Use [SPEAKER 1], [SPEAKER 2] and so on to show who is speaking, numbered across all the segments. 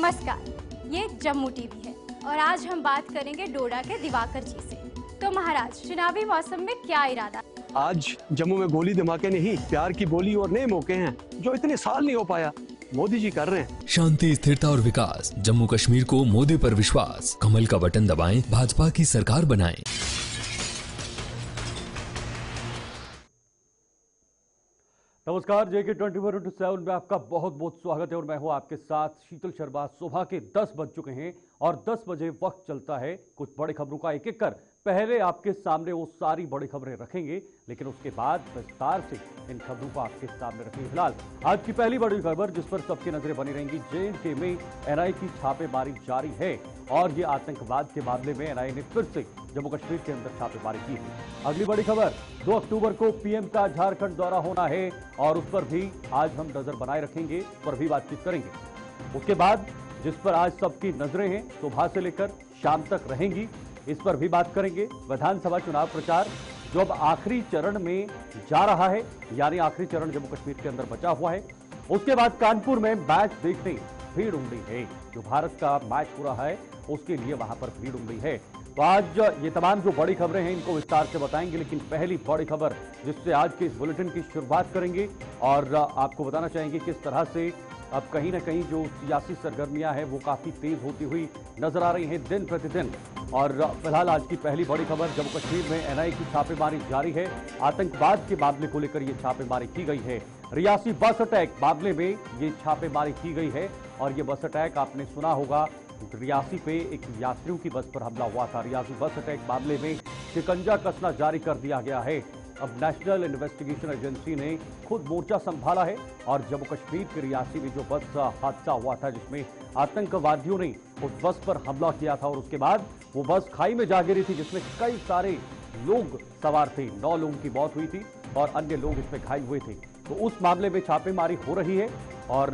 [SPEAKER 1] नमस्कार ये जम्मू टीवी है और आज हम बात करेंगे डोडा के दिवाकर जी से। तो महाराज चुनावी मौसम में क्या इरादा?
[SPEAKER 2] आज जम्मू में गोली धमाके नहीं प्यार की बोली और नए मौके हैं जो इतने साल नहीं हो पाया। मोदी जी कर रहे हैं।
[SPEAKER 3] शांति स्थिरता और विकास। जम्मू कश्मीर को मोदी पर विश्वास। कमल का बटन दबाएँ भाजपा की सरकार बनाएँ।
[SPEAKER 4] नमस्कार J K twenty four into seven में आपका बहुत बहुत स्वागत है और मैं हूँ आपके साथ शीतल शर्मा। सुबह के 10 बज चुके हैं और 10 बजे वक्त चलता है कुछ बड़ी खबरों का एक एक कर। पहले आपके सामने वो सारी बड़ी खबरें रखेंगे, लेकिन उसके बाद विस्तार से इन खबरों को आपके सामने रखेंगे फ़िलहाल, आज की पहली बड़ी खबर जिस पर सबकी नज़रें बनी रहेंगी, जे में एनआई की छापेमारी जारी है और ये आतंकवाद के मामले में एनआई ने फिर से जम्मू कश्मीर के अंदर छापेमारी की है अगली बड़ी खबर 2 अक्टूबर को पीएम का झारखंड दौरा होना है और उस पर भी आज हम नज़र बनाए रखेंगे, उस पर भी बातचीत करेंगे। उसके बाद, जिस पर आज सबकी नज़रें हैं, सुबह से लेकर शाम तक रहेंगी, इस पर भी बात करेंगे। विधानसभा चुनाव प्रचार जो अब आखिरी चरण में जा रहा है, यानी आखिरी चरण जम्मू कश्मीर के अंदर बचा हुआ है। उसके बाद कानपुर में मैच देखने, भीड़ उमड़ी है। जो भारत का मैच हो रहा है, उसके लिए वहाँ पर भीड़ उमड़ी है। तो आज ये तमाम जो बड़ी खबरें हैं, इनको विस्तार से बताएँगे, लेकिन पहली बड़ी खबर जिससे आज के इस बुलेटिन की शुरुआत करेंगे और आपको बताना चाहेंगे किस तरह से अब कहीं ना कहीं जो सियासी सरगर्मियाँ हैं, वो काफ़ी तेज होती हुई नज़र आ रही हैं दिन प्रतिदिन। और फ़िलहाल आज की पहली बड़ी खबर, जम्मू कश्मीर में एनआई की छापेमारी जारी है। आतंकवाद के मामले को लेकर ये छापेमारी की गई है। रियासी बस अटैक, मामले में ये छापेमारी की गई है और ये बस अटैक, आपने सुना होगा रियासी पे एक यात्रियों की बस पर हमला हुआ था। रियासी बस अटैक मामले में शिकंजा कसना जारी कर दिया गया है। अब नेशनल इन्वेस्टिगेशन एजेंसी ने खुद मोर्चा संभाला है और जम्मू कश्मीर के रियासी में जो बस हादसा हुआ था, जिसमें आतंकवादियों ने उस बस पर हमला किया था और उसके बाद वो बस खाई में जा गिरी थी, जिसमें कई सारे लोग सवार थे। नौ लोगों की मौत हुई थी और अन्य लोग इसमें घायल हुए थे। तो उस मामले में छापेमारी हो रही है और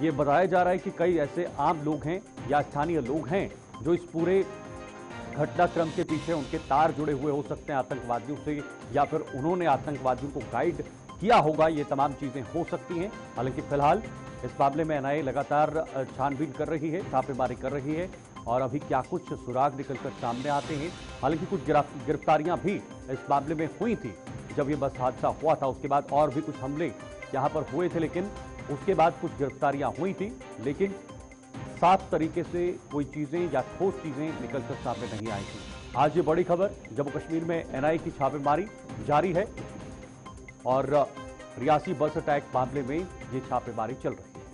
[SPEAKER 4] ये बताया जा रहा है कि कई ऐसे आम लोग हैं या स्थानीय लोग हैं जो इस पूरे घटनाक्रम के पीछे उनके तार जुड़े हुए हो सकते हैं, आतंकवादियों से, या फिर उन्होंने आतंकवादियों को गाइड किया होगा, ये तमाम चीज़ें हो सकती हैं। हालाँकि फ़िलहाल इस मामले में एनआईए लगातार छानबीन कर रही है, छापेमारी कर रही है, और अभी क्या कुछ सुराग निकलकर सामने आते हैं। हालाँकि कुछ गिरफ्तारियाँ भी इस मामले में हुई थी। जब ये बस हादसा हुआ था, उसके बाद और भी कुछ हमले यहाँ पर हुए थे, लेकिन उसके बाद कुछ गिरफ्तारियाँ हुई थी, लेकिन साफ़ तरीके से कोई चीज़ें या ठोस चीज़ें निकलकर सामने नहीं आई थी। आज ये बड़ी खबर, जम्मू कश्मीर में एनआई की छापेमारी जारी है और रियासी बस अटैक मामले में ये छापेमारी चल रही है।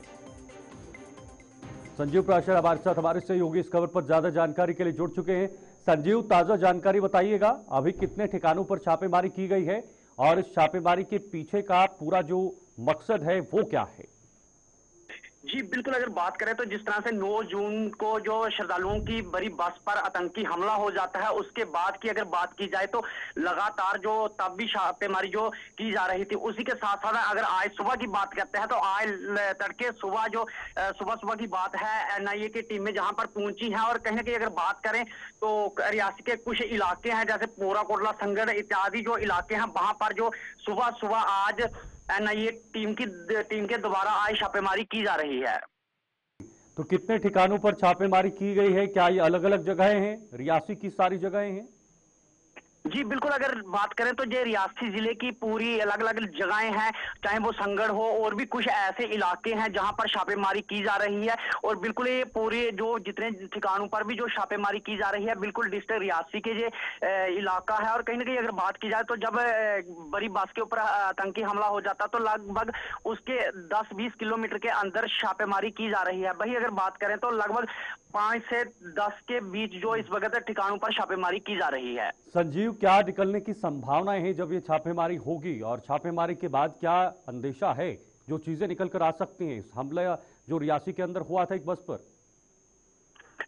[SPEAKER 4] संजीव प्राशर हमारे साथ, हमारे सहयोगी इस खबर पर ज़्यादा जानकारी के लिए जुड़ चुके हैं। संजीव, ताज़ा जानकारी बताइएगा, अभी कितने ठिकानों पर छापेमारी की गई है और इस छापेमारी के पीछे का पूरा जो मकसद है, वो क्या है?
[SPEAKER 5] जी, बिल्कुल, अगर बात करें तो जिस तरह से 9 जून को जो श्रद्धालुओं की बड़ी बस पर आतंकी हमला हो जाता है, उसके बाद की अगर बात की जाए तो लगातार जो तब भी छापेमारी जो की जा रही थी, उसी के साथ साथ अगर आज सुबह की बात करते हैं तो आज तड़के सुबह जो सुबह सुबह की बात है, एनआईए की टीम जहाँ पर पहुँची है और कहीं ना कहीं अगर बात करें तो रियासी के कुछ इलाके हैं, जैसे पोरा कोटला, संगढ़ इत्यादि जो इलाके हैं, वहाँ पर जो सुबह सुबह आज एनआईए टीम की, टीम के द्वारा आज छापेमारी की जा रही है।
[SPEAKER 4] तो कितने ठिकानों पर छापेमारी की गई है? क्या ये अलग अलग जगहें हैं? रियासी की सारी जगहें हैं?
[SPEAKER 5] जी, बिल्कुल अगर बात करें तो ये रियासी ज़िले की पूरी अलग अलग जगहें हैं, चाहे वो संगढ़ हो और भी कुछ ऐसे इलाके हैं जहाँ पर छापेमारी की जा रही है और बिल्कुल ये पूरे जो जितने ठिकानों पर भी जो छापेमारी की जा रही है, बिल्कुल डिस्ट्रिक्ट रियासी के ये इलाका है और कहीं ना कहीं अगर बात की जाए तो जब बड़ी बस के ऊपर आतंकी हमला हो जाता तो लगभग उसके दस बीस किलोमीटर के अंदर छापेमारी की जा रही है। वही अगर बात करें तो लगभग पाँच से दस के बीच जो इस वक्त ठिकानों पर छापेमारी की जा रही है।
[SPEAKER 4] संजीव क्या निकलने की संभावनाएँ हैं जब ये छापेमारी होगी? और छापेमारी के बाद क्या अंदेशा है जो चीज़ें निकल कर आ सकती हैं? इस हमला जो रियासी के अंदर हुआ था एक बस पर।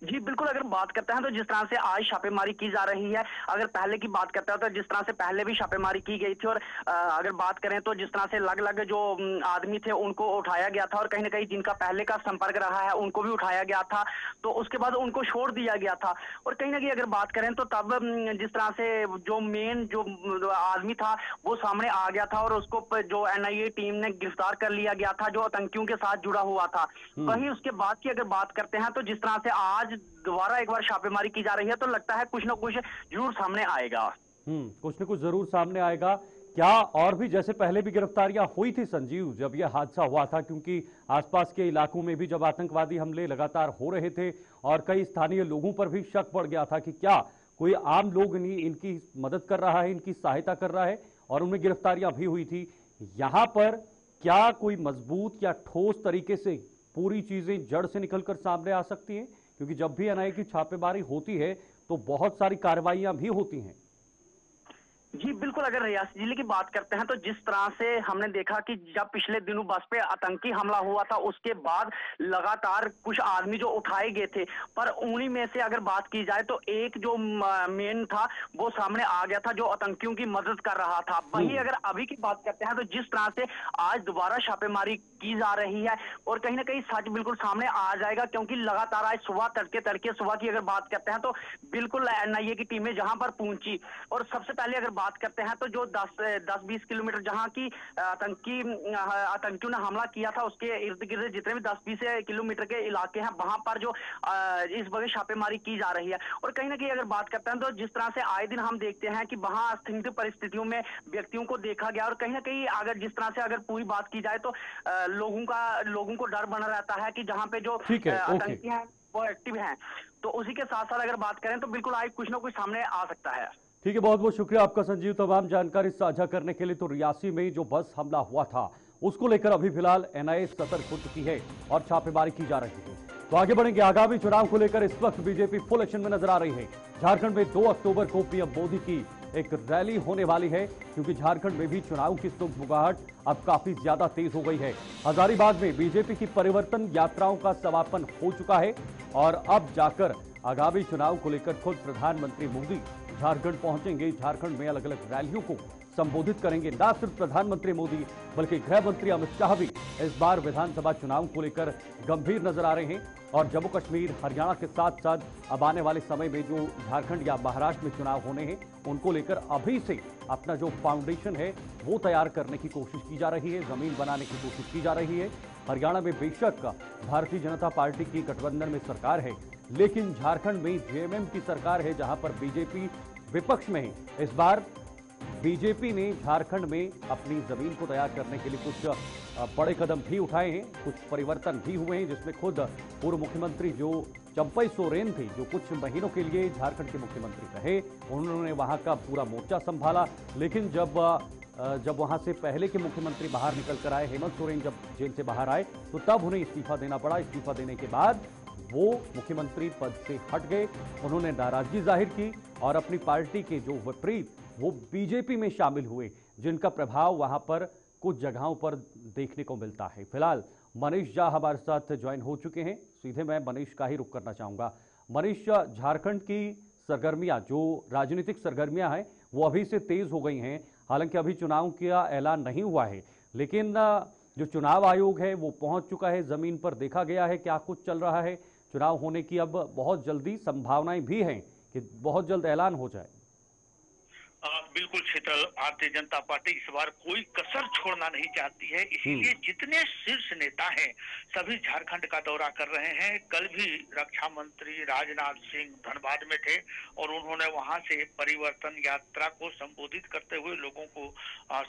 [SPEAKER 5] जी बिल्कुल अगर बात करते हैं तो जिस तरह से आज छापेमारी की जा रही है अगर पहले की बात करते हैं तो जिस तरह से पहले भी छापेमारी की गई थी और अगर बात करें तो जिस तरह से अलग अलग जो आदमी थे उनको उठाया गया था और कहीं ना कहीं जिनका पहले का संपर्क रहा है उनको भी उठाया गया था तो उसके बाद उनको छोड़ दिया गया था और कहीं ना कहीं अगर बात करें तो तब जिस तरह से जो मेन जो आदमी था वो सामने आ गया था और उसको जो एनआईए टीम ने गिरफ़्तार कर लिया गया था जो आतंकियों के साथ जुड़ा हुआ था हम्म। वहीं उसके बाद की अगर बात करते हैं तो जिस तरह से आज दोबारा एक बार छापेमारी की जा रही है तो लगता है कुछ ना कुछ ज़रूर सामने आएगा।
[SPEAKER 4] हम्म कुछ ना कुछ ज़रूर सामने आएगा। क्या और भी, जैसे पहले भी गिरफ्तारियाँ हुई थी संजीव, जब यह हादसा हुआ था, क्योंकि आसपास के इलाकों में भी जब आतंकवादी हमले लगातार हो रहे थे, और कई स्थानीय लोगों पर भी शक पड़ गया था कि क्या कोई आम लोग नहीं इनकी मदद कर रहा है, इनकी सहायता कर रहा है, और उनमें गिरफ्तारियाँ भी हुई थी। यहाँ पर क्या कोई मज़बूत या ठोस तरीके से पूरी चीज़ें जड़ से निकलकर सामने आ सकती हैं? क्योंकि जब भी एनआईए की छापेमारी होती है तो बहुत सारी कार्रवाइयाँ भी होती हैं।
[SPEAKER 5] जी बिल्कुल अगर रियासी ज़िले की बात करते हैं तो जिस तरह से हमने देखा कि जब पिछले दिनों बस पे आतंकी हमला हुआ था उसके बाद लगातार कुछ आदमी जो उठाए गए थे पर उन्हीं में से अगर बात की जाए तो एक जो मेन था वो सामने आ गया था जो आतंकियों की मदद कर रहा था वही हम्म। अगर अभी की बात करते हैं तो जिस तरह से आज दोबारा छापेमारी की जा रही है और कहीं ना कहीं सच बिल्कुल सामने आ जाएगा क्योंकि लगातार आज सुबह तड़के तड़के सुबह की अगर बात करते हैं तो बिल्कुल एनआईए की टीमें जहाँ पर पहुँची और सबसे पहले अगर बात करते हैं तो जो 10 10 20 किलोमीटर जहाँ की आतंकी आतंकियों ने हमला किया था उसके इर्द गिर्द जितने भी 10 20 किलोमीटर के इलाके हैं वहाँ पर जो इस वक्त छापेमारी की जा रही है। और कहीं ना कहीं अगर बात करते हैं तो जिस तरह से आए दिन हम देखते हैं कि वहाँ अस्थित परिस्थितियों में व्यक्तियों को देखा गया और कहीं ना कहीं अगर जिस तरह से अगर पूरी बात की जाए तो लोगों का लोगों को डर बना रहता है कि जहाँ पे जो आतंकी हैं वो एक्टिव हैं। तो उसी के साथ साथ अगर बात करें तो बिल्कुल आज कुछ ना कुछ सामने आ सकता है।
[SPEAKER 4] ठीक है, बहुत बहुत शुक्रिया आपका संजीव। तमाम जानकारी साझा करने के लिए तो रियासी में जो बस हमला हुआ था, उसको लेकर अभी फ़िलहाल एनआईए सतर्क हो चुकी है और छापेमारी की जा रही है। तो आगे बढ़ेंगे, आगामी चुनाव को लेकर इस वक्त बीजेपी फुल एक्शन में नज़र आ रही है। झारखंड में 2 अक्टूबर को पीएम मोदी की एक रैली होने वाली है, क्योंकि झारखंड में भी चुनाव की सुगबुगाहट अब काफ़ी ज़्यादा तेज हो गई है। हजारीबाग में बीजेपी की परिवर्तन यात्राओं का समापन हो चुका है और अब जाकर आगामी चुनाव को लेकर खुद प्रधानमंत्री मोदी झारखंड पहुँचेंगे। झारखंड में अलग अलग रैलियों को संबोधित करेंगे। न सिर्फ़ प्रधानमंत्री मोदी, बल्कि गृह मंत्री अमित शाह भी इस बार विधानसभा चुनाव को लेकर गंभीर नज़र आ रहे हैं। और जम्मू कश्मीर, हरियाणा के साथ साथ अब आने वाले समय में जो झारखंड या महाराष्ट्र में चुनाव होने हैं, उनको लेकर अभी से अपना जो फाउंडेशन है, वो तैयार करने की कोशिश की जा रही है, ज़मीन बनाने की कोशिश की जा रही है। हरियाणा में बेशक भारतीय जनता पार्टी की गठबंधन में सरकार है लेकिन झारखंड में जेएमएम की सरकार है जहाँ पर बीजेपी विपक्ष में है। इस बार बीजेपी ने झारखंड में अपनी ज़मीन को तैयार करने के लिए कुछ बड़े कदम भी उठाए हैं, कुछ परिवर्तन भी हुए हैं, जिसमें खुद पूर्व मुख्यमंत्री जो चंपई सोरेन थे, जो कुछ महीनों के लिए झारखंड के मुख्यमंत्री रहे, उन्होंने वहाँ का पूरा मोर्चा संभाला। लेकिन जब जब वहाँ से पहले के मुख्यमंत्री बाहर निकल कर आए, हेमंत सोरेन जब जेल से बाहर आए तो तब उन्हें इस्तीफा देना पड़ा। इस्तीफा देने के बाद वो मुख्यमंत्री पद से हट गए। उन्होंने नाराज़गी ज़ाहिर की और अपनी पार्टी के जो विपरीत, वो बीजेपी में शामिल हुए, जिनका प्रभाव वहाँ पर कुछ जगहों पर देखने को मिलता है। फ़िलहाल मनीष झा हमारे साथ ज्वाइन हो चुके हैं। सीधे मैं मनीष का ही रुख करना चाहूँगा। मनीष झारखंड की सरगर्मियाँ, जो राजनीतिक सरगर्मियाँ हैं, वो अभी से तेज हो गई हैं। हालाँकि अभी चुनाव का ऐलान नहीं हुआ है, लेकिन जो चुनाव आयोग है, वो पहुँच चुका है। ज़मीन पर देखा गया है क्या कुछ चल रहा है। चुनाव होने की अब बहुत जल्दी संभावनाएँ भी हैं कि बहुत जल्द ऐलान हो जाए।
[SPEAKER 6] बिल्कुल शीतल भारतीय जनता पार्टी इस बार कोई कसर छोड़ना नहीं चाहती है। इसीलिए हम्म। जितने शीर्ष नेता हैं सभी झारखंड का दौरा कर रहे हैं। कल भी रक्षा मंत्री राजनाथ सिंह धनबाद में थे और उन्होंने वहाँ से परिवर्तन यात्रा को संबोधित करते हुए लोगों को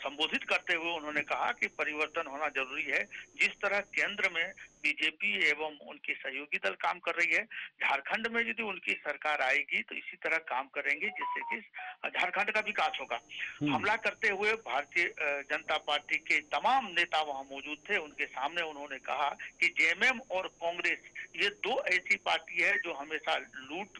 [SPEAKER 6] संबोधित करते हुए उन्होंने कहा कि परिवर्तन होना ज़रूरी है। जिस तरह केंद्र में बीजेपी एवं उनकी सहयोगी दल काम कर रही है झारखंड में यदि उनकी सरकार आएगी तो इसी तरह काम करेंगे जिससे कि झारखंड का विकास होगा हम्म। हमला करते हुए भारतीय जनता पार्टी के तमाम नेता वहाँ मौजूद थे। उनके सामने उन्होंने कहा कि जेएमएम और कांग्रेस ये दो ऐसी पार्टी है जो हमेशा लूट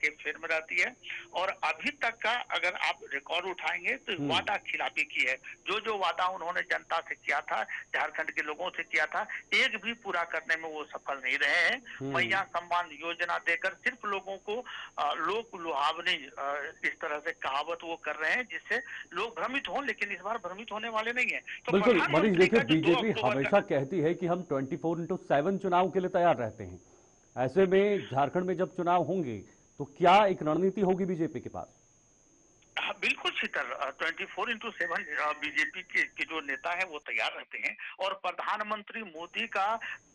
[SPEAKER 6] के फेर में रहती है। और अभी तक का अगर आप रिकॉर्ड उठाएँगे तो हम्म। वादा खिलाफी की है। जो जो वादा उन्होंने जनता से किया था झारखंड के लोगों से किया था एक भी पूरा करने में वो सफल नहीं रहे हैं। मैया सम्मान योजना देकर सिर्फ़ लोगों को लोक लुहावनी इस तरह से कहावत वो कर रहे हैं जिससे लोग भ्रमित हों लेकिन इस बार भ्रमित होने वाले नहीं है। तो
[SPEAKER 4] बिल्कुल मनीष देखिए बीजेपी हमेशा कहती है कि हम 24 फोर इंटू सेवन चुनाव के लिए तैयार रहते हैं। ऐसे में झारखंड में जब चुनाव होंगे तो क्या एक रणनीति होगी बीजेपी के पास?
[SPEAKER 6] हाँ, बिल्कुल Sheetal twenty four into seven BJP के, के जो नेता है वो तैयार रहते हैं। और प्रधानमंत्री मोदी का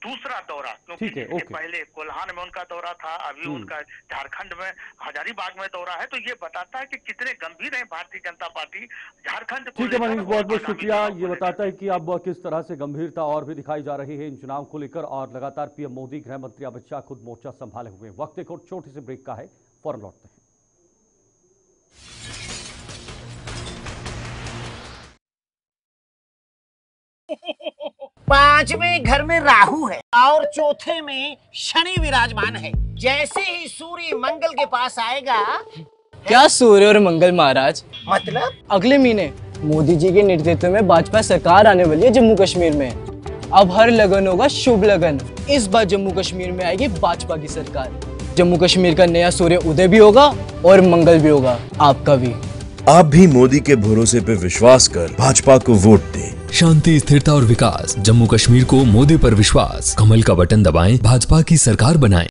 [SPEAKER 6] दूसरा दौरा क्योंकि इससे पहले कोल्हान में उनका दौरा था अभी
[SPEAKER 4] हम्म।
[SPEAKER 6] उनका झारखंड में हजारीबाग में दौरा है तो ये बताता है कि कितने गंभीर है भारतीय जनता पार्टी झारखंड
[SPEAKER 4] ठीक है मनीष बहुत बहुत शुक्रिया। ये बताता है कि अब किस तरह से गंभीरता और भी दिखाई जा रही है इन चुनाव को लेकर और लगातार पीएम मोदी गृह मंत्री अमित शाह खुद मोर्चा संभाले हुए वक्त एक और छोटी सी ब्रेक का है फ़ौरन लौटते हैं।
[SPEAKER 7] पाँचवें घर में राहु है और चौथे में शनि विराजमान है। जैसे ही सूर्य मंगल के पास आएगा
[SPEAKER 8] क्या सूर्य और मंगल महाराज?
[SPEAKER 7] मतलब?
[SPEAKER 8] अगले महीने मोदी जी के नेतृत्व में भाजपा सरकार आने वाली है जम्मू कश्मीर में। अब हर लगन होगा शुभ लगन। इस बार जम्मू कश्मीर में आएगी भाजपा की सरकार। जम्मू कश्मीर का नया सूर्य उदय भी होगा और मंगल भी होगा आपका भी।
[SPEAKER 9] आप भी मोदी के भरोसे पे विश्वास कर भाजपा को वोट दें।
[SPEAKER 3] शांति, स्थिरता और विकास। जम्मू कश्मीर को मोदी पर विश्वास। कमल का बटन दबाएँ, भाजपा की सरकार बनाएँ।